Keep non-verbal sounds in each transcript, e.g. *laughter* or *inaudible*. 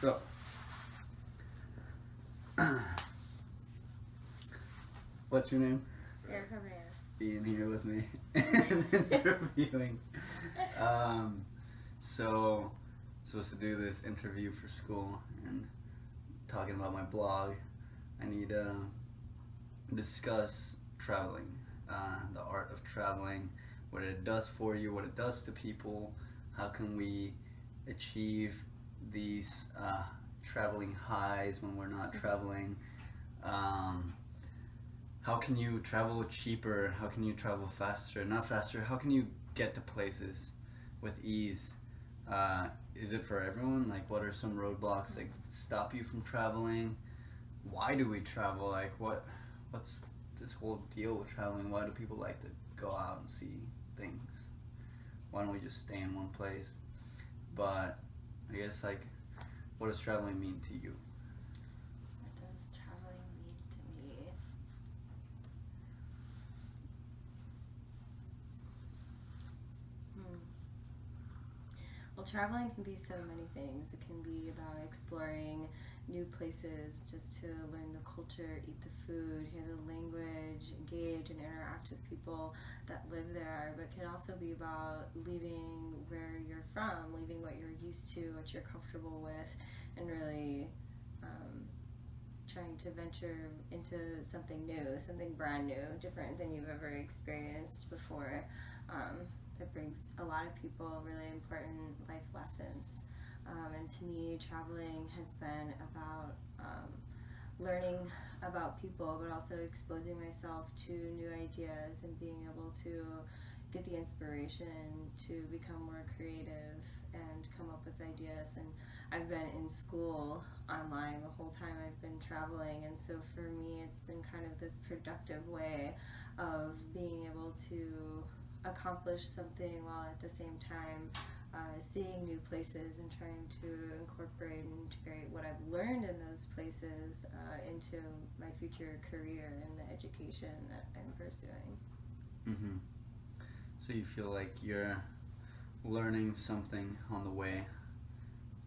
So, what's your name? Erica Reyes. Being here with me *laughs* and interviewing. Um, so, supposed to do this interview for school and talking about my blog. I need to discuss traveling, uh, the art of traveling, what it does for you, what it does to people, how can we achieve these uh, traveling highs when we're not traveling. Um, how can you travel cheaper? How can you travel faster? Not faster. How can you get to places with ease? Uh, is it for everyone? Like, what are some roadblocks that stop you from traveling? Why do we travel? Like, what, what's this whole deal with traveling? Why do people like to go out and see things? Why don't we just stay in one place? But I guess like, what does traveling mean to you? What does traveling mean to me? Hmm. Well, traveling can be so many things. It can be about exploring new places just to learn the culture, eat the food, hear the language, engage and interact with people that live there. But can also be about leaving where you're from, leaving what you're used to, what you're comfortable with, and really um, trying to venture into something new, something brand new, different than you've ever experienced before. Um, it brings a lot of people really important life lessons. Um, and to me, traveling has been about um, learning about people, but also exposing myself to new ideas and being able to get the inspiration to become more creative and come up with ideas. And I've been in school online the whole time I've been traveling, and so for me, it's been kind of this productive way of being able to accomplish something while at the same time uh, seeing new places and trying to incorporate and integrate what I've learned in those places uh, into my future career and the education that I'm pursuing. Mm-hmm. So you feel like you're learning something on the way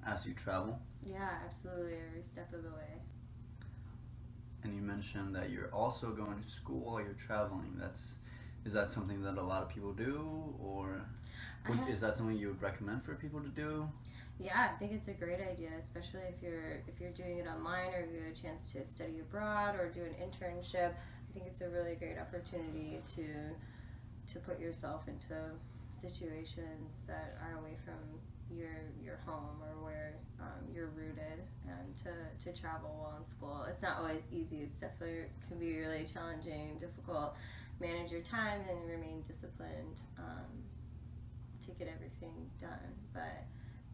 as you travel? Yeah, absolutely, every step of the way. And you mentioned that you're also going to school while you're traveling. That's is that something that a lot of people do, or would, have- is that something you would recommend for people to do? Yeah, I think it's a great idea, especially if you're if you're doing it online or you get a chance to study abroad or do an internship. I think it's a really great opportunity to to put yourself into situations that are away from your your home or where um, you're rooted, and to, to travel while in school. It's not always easy. It's definitely can be really challenging, difficult. Manage your time and remain disciplined um, to get everything done, but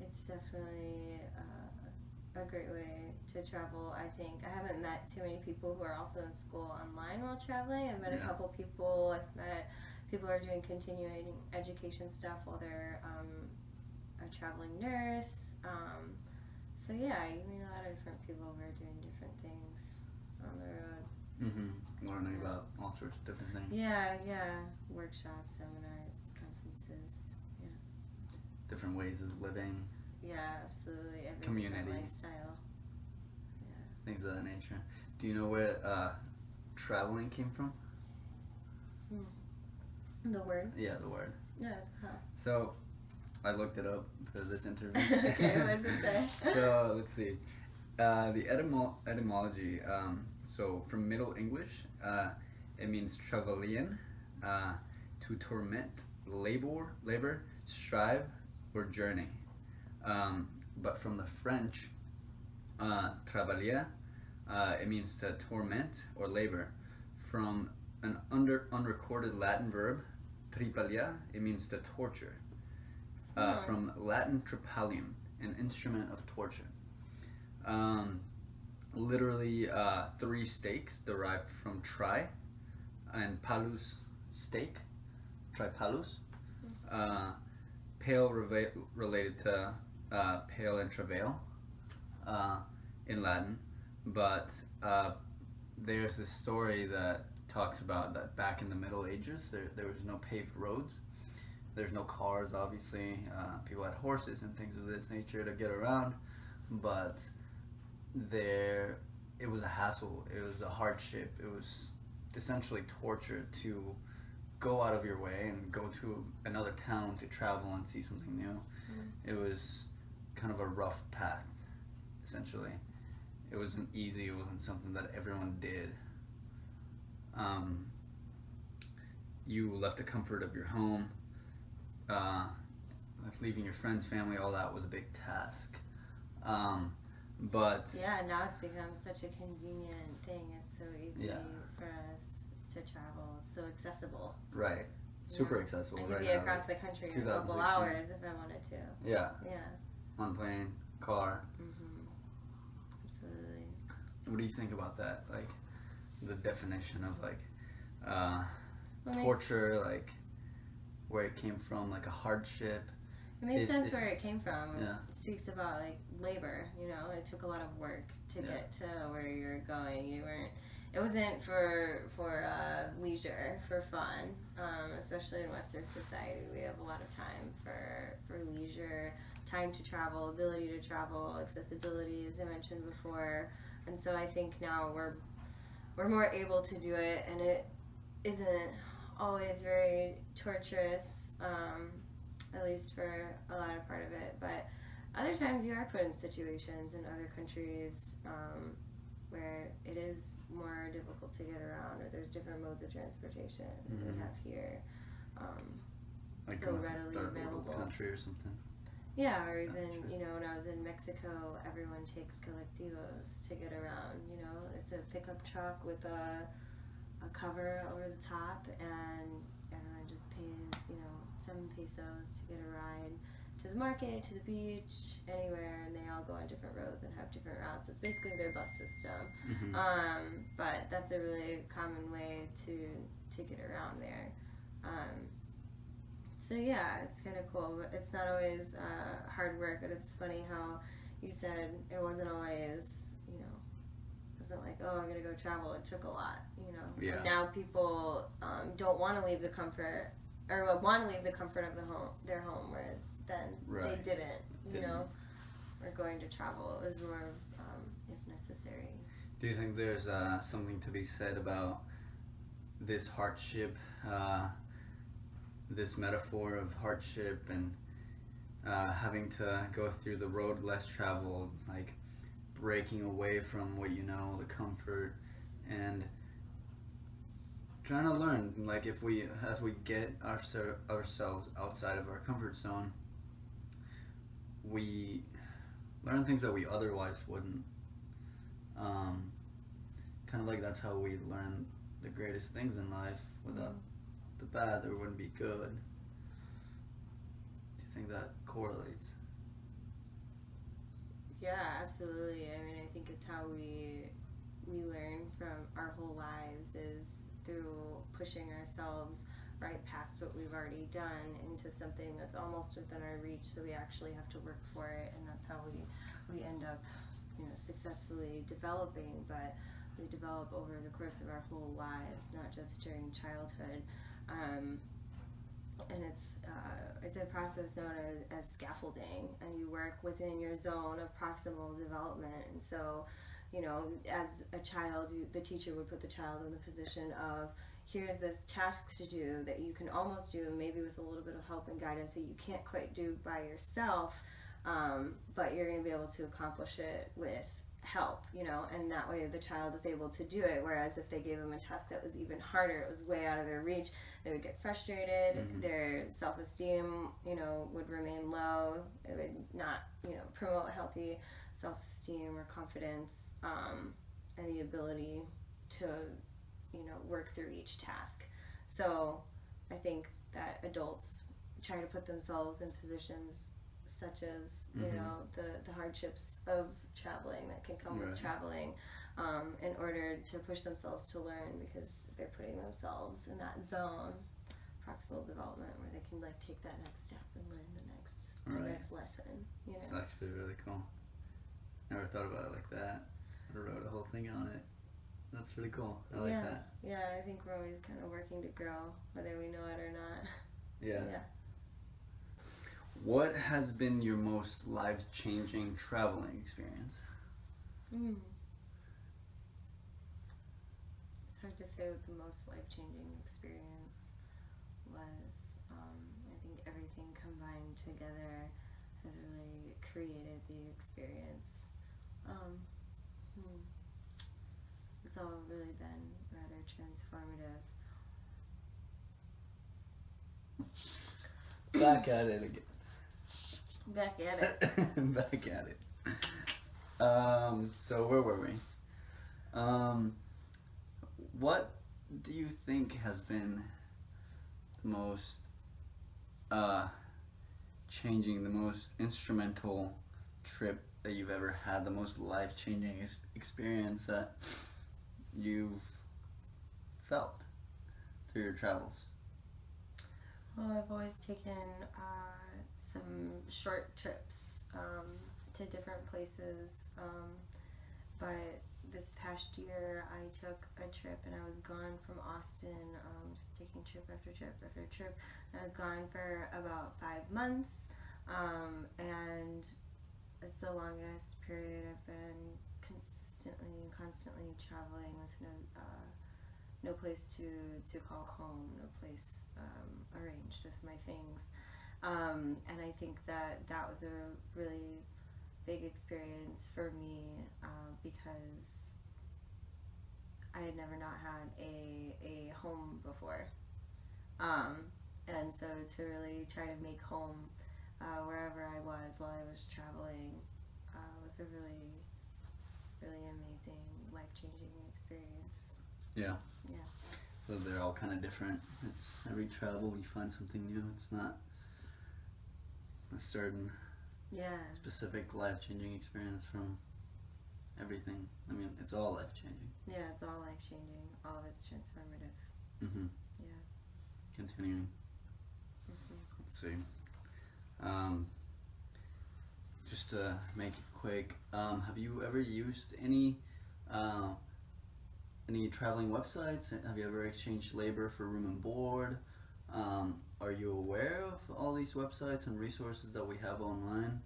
it's definitely uh, a great way to travel. I think I haven't met too many people who are also in school online while traveling. I've met Yeah. a couple people. I've met people who are doing continuing education stuff while they're um, a traveling nurse. Um, so yeah, you meet a lot of different people who are doing different things on the road. Mm-hmm. Learning about all sorts of different things, Yeah, yeah, workshops, seminars. Different ways of living, Yeah, absolutely. Every Community. lifestyle. things of that nature. Do you know where uh, traveling came from? The word. Yeah, the word. Yeah. So, I looked it up for this interview. *laughs* okay, what does it *laughs* say? so let's see. Uh, the etymo- etymology. Um, so from Middle English, uh, it means travalian, uh, to torment, labor, labor, strive, or journey. Um, but from the French, uh, travailler, uh, it means to torment or labor. From an under unrecorded Latin verb, tripalia, it means to torture. Uh, Hmm. From Latin tripalium, an instrument of torture. Um, literally, uh, three stakes derived from tri and palus stake, tripalus. Uh, pale related to uh, pale and travail uh, in Latin, but uh, there's this story that talks about that back in the Middle Ages, there, there was no paved roads. There's no cars, obviously. Uh, people had horses and things of this nature to get around. but there it was a hassle. It was a hardship. It was essentially torture to go out of your way and go to another town to travel and see something new. It was kind of a rough path, essentially. It wasn't easy. It wasn't something that everyone did. Um, you left the comfort of your home. Uh, leaving your friends, family, all that was a big task. Um, but Yeah, now it's become such a convenient thing. It's so easy Yeah. for us to travel. It's so accessible. right, super Yeah. accessible I could right be now. across the country in a couple hours if I wanted to. Yeah, Yeah. on plane, car. hmm Absolutely. What do you think about that? Like the definition of like uh, torture, like where it came from, like a hardship. it makes sense where it came from. Yeah. It speaks about like labor. You know, it took a lot of work to Yeah. get to where you're going. You weren't. It wasn't for for uh, leisure, for fun. Um, especially in Western society, we have a lot of time for for leisure, time to travel, ability to travel, accessibility, as I mentioned before. And so I think now we're we're more able to do it, and it isn't always very torturous. Um, at least for a lot of part of it, but other times you are put in situations in other countries um, where it is more difficult to get around, or there's different modes of transportation than Mhm. we have here. Um, Like So a readily third world available. country or something. yeah, or even you know when I was in Mexico, everyone takes colectivos to get around. You know, it's a pickup truck with a a cover over the top, and everyone just pays you know seven pesos to get a ride to the market, to the beach, anywhere, and they all go on different roads and have different routes. It's basically their bus system. hmm Um, but that's a really common way to to get around there. Um, so yeah, it's kind of cool. But it's not always uh, hard work. But it's funny how you said it wasn't always you know wasn't like oh I'm gonna go travel. It took a lot. You know. Yeah. Now people um, don't want to leave the comfort or want to leave the comfort of the home their home, whereas then Right. they didn't. You Didn't. know. Or going to travel. It was more of um, if necessary. Do you think there's uh, something to be said about this hardship, uh, this metaphor of hardship and uh, having to go through the road less traveled, like breaking away from what you know, the comfort, and trying to learn, like if we, as we get our, ourselves outside of our comfort zone, we learn things that we otherwise wouldn't. Um, kind of like that's how we learn the greatest things in life. Without the bad, there wouldn't be good. Do you think that correlates? Yeah, absolutely. I mean, I think it's how we we learn from our whole lives is through pushing ourselves right past what we've already done into something that's almost within our reach. So we actually have to work for it, and that's how we we end up, you know, successfully developing. But we develop over the course of our whole lives, not just during childhood. Um, and it's uh, it's a process known as, as scaffolding, and you work within your zone of proximal development. And so, you know, as a child, you, the teacher would put the child in the position of here's this task to do that you can almost do, maybe with a little bit of help and guidance that you can't quite do by yourself, um, but you're going to be able to accomplish it with help, you know, and that way the child is able to do it. Whereas if they gave them a task that was even harder, it was way out of their reach, they would get frustrated, Mhm. their self esteem, you know, would remain low, it would not, you know, promote healthy self esteem or confidence, um, and the ability to, you know, work through each task. So I think that adults try to put themselves in positions such as you Mhm. know the the hardships of traveling that can come with traveling um, in order to push themselves to learn because they're putting themselves in that zone proximal development where they can like take that next step and learn the next the next lesson you know? It's actually really cool. Never thought about it like that. I wrote a whole thing on it. That's really cool. I like Yeah. that. yeah i think we're always kind of working to grow whether we know it or not *laughs* Yeah. yeah What has been your most life changing traveling experience? Mm. It's hard to say what the most life changing experience was. Um, I think everything combined together has really created the experience. Um, hmm. It's all really been rather transformative. Back at it again. Back at it. *laughs* Back at it. Um, so where were we? Um, what do you think has been the most uh, changing, the most instrumental trip that you've ever had, the most life changing ex- experience that you've felt through your travels? Well, I've always taken uh, some short trips um, to different places. Um, but this past year, I took a trip and I was gone from Austin, um, just taking trip after trip after trip. And I was gone for about five months. Um, and it's the longest period I've been consistently and constantly traveling with no. Uh, no place to, to call home, no place um, arranged with my things. Um, and I think that that was a really big experience for me uh, because I had never not had a, a home before. Um, and so to really try to make home uh, wherever I was while I was traveling uh, was a really, really amazing, life changing experience. Yeah. Yeah. So they're all kind of different. It's every travel you find something new. It's not a certain Yeah. specific life changing experience from everything. I mean, it's all life changing. Yeah, it's all life changing. All of it's transformative. Mm-hmm. Yeah. Continuing. Mm-hmm. Let's see. Um, just to make it quick, um, have you ever used any uh, any traveling websites? Have you ever exchanged labor for room and board? Um, are you aware of all these websites and resources that we have online?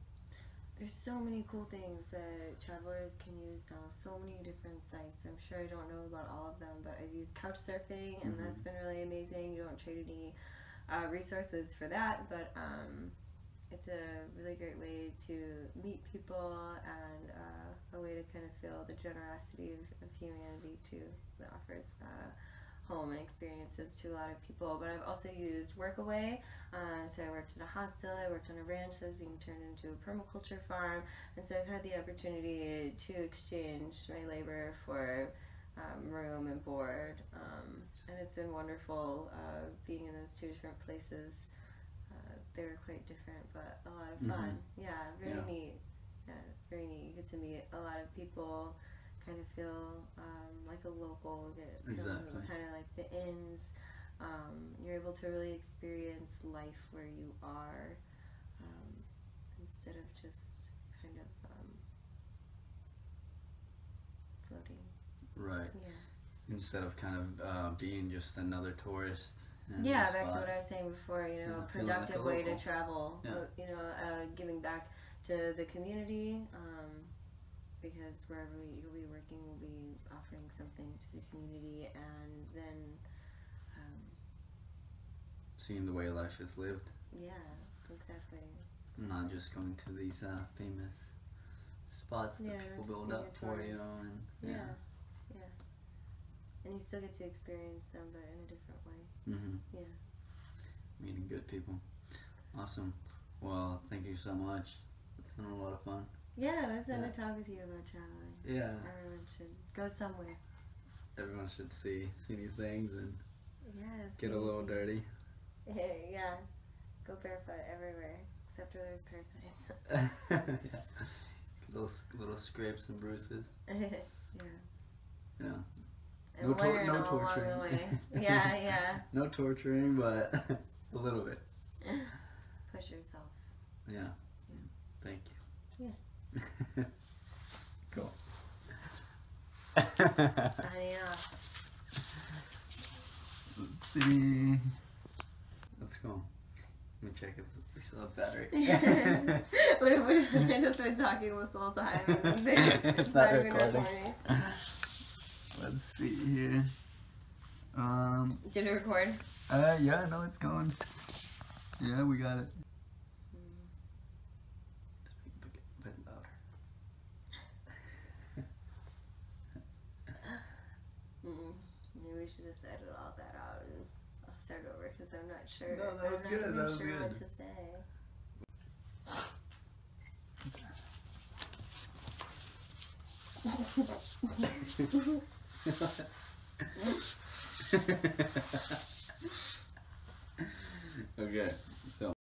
There's so many cool things that travelers can use now. So many different sites. I'm sure I don't know about all of them, but I've used Couchsurfing, and Mhm. that's been really amazing. You don't trade any uh, resources for that, but um, it's a really great way to meet people and uh, a way to kind of feel the generosity of, of humanity too that offers uh, home and experiences to a lot of people. But I've also used Workaway. Uh, so I worked in a hostel, I worked on a ranch that was being turned into a permaculture farm, and so I've had the opportunity to exchange my labor for um, room and board, um, and it's been wonderful uh, being in those two different places. They were quite different, but a lot of fun. Yeah, very Yeah. neat. Yeah, very neat. You get to meet a lot of people, kind of feel um, like a local. Get Exactly. kind of like the inns. Um, you're able to really experience life where you are um, instead of just kind of um, floating. Right. Yeah. Instead of kind of uh, being just another tourist. Yeah, back to what I was saying before. You know, Yeah, a feeling like productive way to travel. Yeah. uh, You know, uh, giving back to the community. Um, because wherever we, you'll be working, we'll be offering something to the community, and then, um, Seeing the way life is lived. yeah, exactly. Not just going to these uh, famous spots that Yeah, people build up for you and Yeah. yeah. And you still get to experience them, but in a different way. hmm Yeah. Meeting good people. Awesome. Well, thank you so much. It's been a lot of fun. Yeah, it was fun Yeah. to talk with you about traveling. Yeah. Everyone should go somewhere. Everyone should see see new things and Yes. get a little dirty. *laughs* yeah. Go barefoot everywhere, except where there's parasites. *laughs* yeah. Little little scrapes and bruises. *laughs* yeah. Yeah. And No tor- no torturing. *laughs* Yeah, yeah. No torturing, but *laughs* a little bit. *laughs* Push yourself. Yeah. Yeah. Thank you. Yeah. cool. Signing off. Let's see. Let's go. Let me check if we still have battery. what if we just been talking this whole time It's not recording. recording? Let's see here. Um. Did it record? Uh. Yeah. No, it's going. Yeah, we got it. Speak a bit louder. Mm, maybe we should just edit all that out and I'll start over because I'm not sure. No, that I'm was not good, even that was sure what good. to say. *laughs* *laughs* okay, so